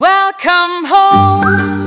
Welcome home.